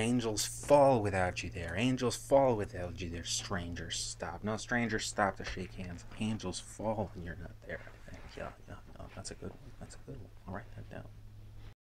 Angels fall without you there. Angels fall without you there. Strangers stop. No, strangers stop to shake hands. Angels fall when you're not there. Yeah, yeah, no, that's a good one. That's a good one. All right.